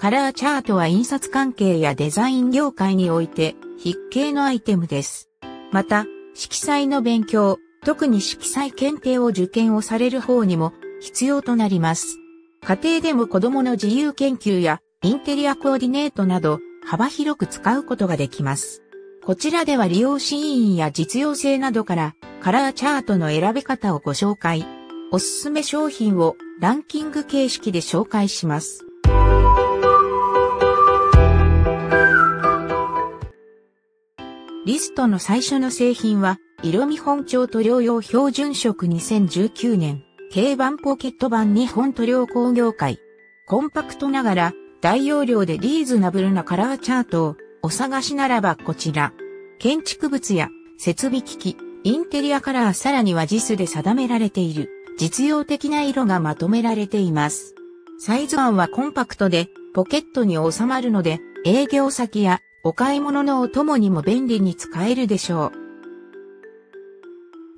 カラーチャートは印刷関係やデザイン業界において必見のアイテムです。また、色彩の勉強、特に色彩検定を受験をされる方にも必要となります。家庭でも子供の自由研究やインテリアコーディネートなど幅広く使うことができます。こちらでは利用シーンや実用性などからカラーチャートの選び方をご紹介。おすすめ商品をランキング形式で紹介します。リストの最初の製品は、色見本町塗料用標準色2019年、軽版ポケット版日本塗料工業会。コンパクトながら、大容量でリーズナブルなカラーチャートをお探しならばこちら。建築物や設備機器、インテリアカラーさらには JIS で定められている実用的な色がまとめられています。サイズ感はコンパクトでポケットに収まるので営業先やお買い物のお供にも便利に使えるでしょう。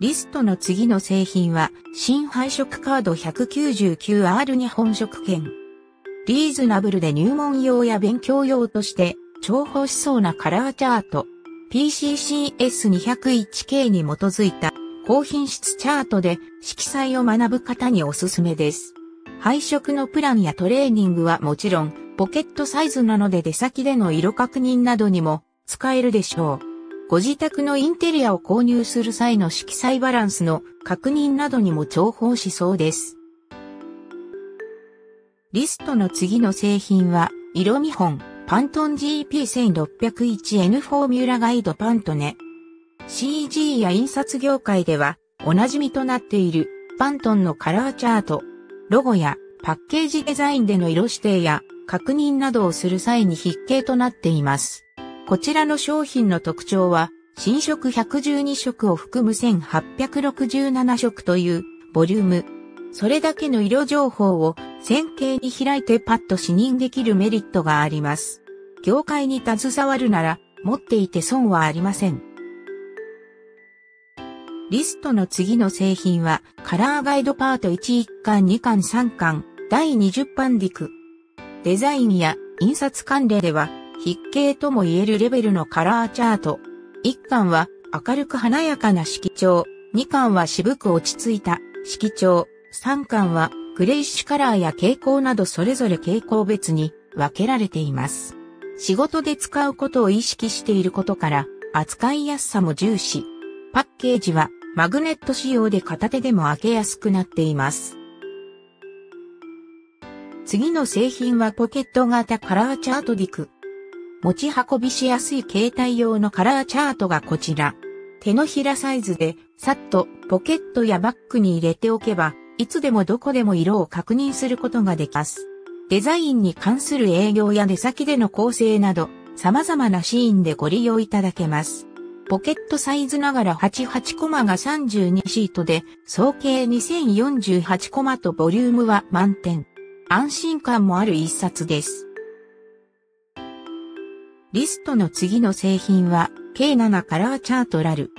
リストの次の製品は、新配色カード 199R 日本食券。リーズナブルで入門用や勉強用として重宝しそうなカラーチャート。PCCS201K に基づいた高品質チャートで色彩を学ぶ方におすすめです。配色のプランやトレーニングはもちろん、ポケットサイズなので出先での色確認などにも使えるでしょう。ご自宅のインテリアを購入する際の色彩バランスの確認などにも重宝しそうです。リストの次の製品は、色見本、パントン GP1601N フォーミュラガイドパントネ。CG や印刷業界では、おなじみとなっている、パントンのカラーチャート、ロゴやパッケージデザインでの色指定や確認などをする際に必携となっています。こちらの商品の特徴は、新色112色を含む1867色というボリューム。それだけの色情報を線形に開いてパッと視認できるメリットがあります。業界に携わるなら持っていて損はありません。リストの次の製品はカラーガイドパート1、1巻、2巻、3巻、第20版ディク。デザインや印刷関連では筆形とも言えるレベルのカラーチャート。1巻は明るく華やかな色調。2巻は渋く落ち着いた色調。3巻はグレイッシュカラーや傾向などそれぞれ傾向別に分けられています。仕事で使うことを意識していることから扱いやすさも重視。パッケージはマグネット仕様で片手でも開けやすくなっています。次の製品はポケット型カラーチャートディク。持ち運びしやすい携帯用のカラーチャートがこちら。手のひらサイズで、さっとポケットやバッグに入れておけば、いつでもどこでも色を確認することができます。デザインに関する営業や出先での構成など、様々なシーンでご利用いただけます。ポケットサイズながら88コマが32シートで、総計2048コマとボリュームは満点。安心感もある一冊です。リストの次の製品は K7 カラーチャートラル。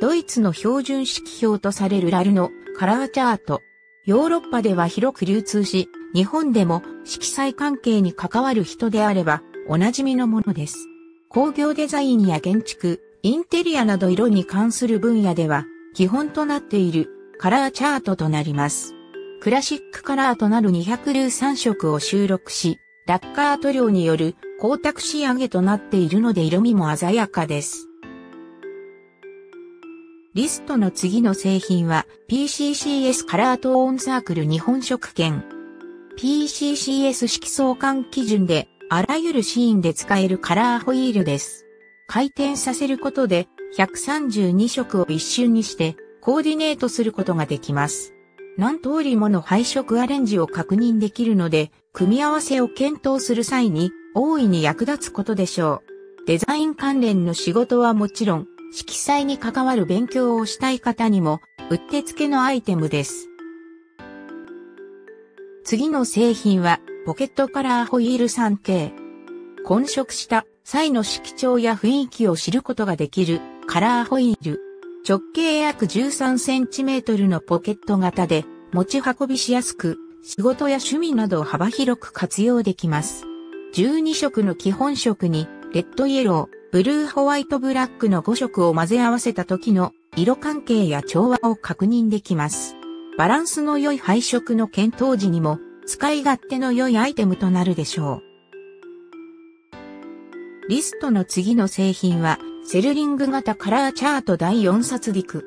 ドイツの標準式表とされるラルのカラーチャート。ヨーロッパでは広く流通し、日本でも色彩関係に関わる人であればおなじみのものです。工業デザインや建築、インテリアなど色に関する分野では基本となっているカラーチャートとなります。クラシックカラーとなる200ルー3色を収録し、ラッカー塗料による光沢仕上げとなっているので色味も鮮やかです。リストの次の製品は PCCS カラートーンサークル日本食券。PCCS 色相関基準であらゆるシーンで使えるカラーホイールです。回転させることで132色を一瞬にしてコーディネートすることができます。何通りもの配色アレンジを確認できるので、組み合わせを検討する際に大いに役立つことでしょう。デザイン関連の仕事はもちろん、色彩に関わる勉強をしたい方にも、うってつけのアイテムです。次の製品は、ポケットカラーホイール 3K。混色した際の色調や雰囲気を知ることができるカラーホイール。直径約 13cm のポケット型で持ち運びしやすく、仕事や趣味などを幅広く活用できます。12色の基本色に、レッドイエロー、ブルーホワイトブラックの5色を混ぜ合わせた時の色関係や調和を確認できます。バランスの良い配色の検討時にも使い勝手の良いアイテムとなるでしょう。リストの次の製品は、セルリング型カラーチャート第4冊陸。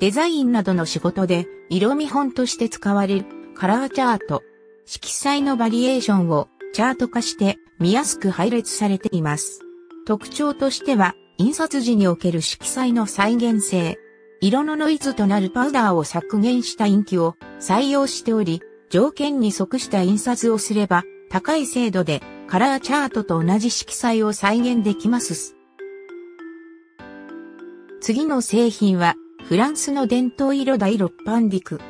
デザインなどの仕事で色見本として使われるカラーチャート。色彩のバリエーションをチャート化して見やすく配列されています。特徴としては、印刷時における色彩の再現性。色のノイズとなるパウダーを削減したインキを採用しており、条件に即した印刷をすれば、高い精度でカラーチャートと同じ色彩を再現できます。次の製品は、フランスの伝統色第6番ディク。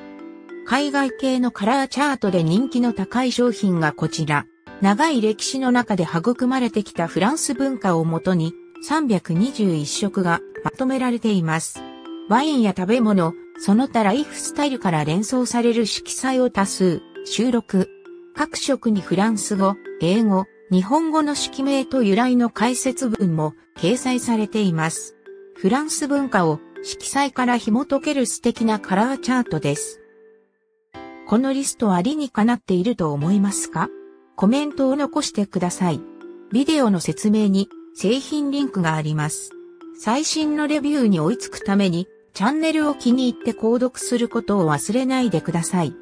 海外系のカラーチャートで人気の高い商品がこちら。長い歴史の中で育まれてきたフランス文化をもとに321色がまとめられています。ワインや食べ物、その他ライフスタイルから連想される色彩を多数収録。各色にフランス語、英語、日本語の式名と由来の解説文も掲載されています。フランス文化を色彩から紐解ける素敵なカラーチャートです。このリストありにかなっていると思いますか？コメントを残してください。ビデオの説明に製品リンクがあります。最新のレビューに追いつくためにチャンネルを気に入って購読することを忘れないでください。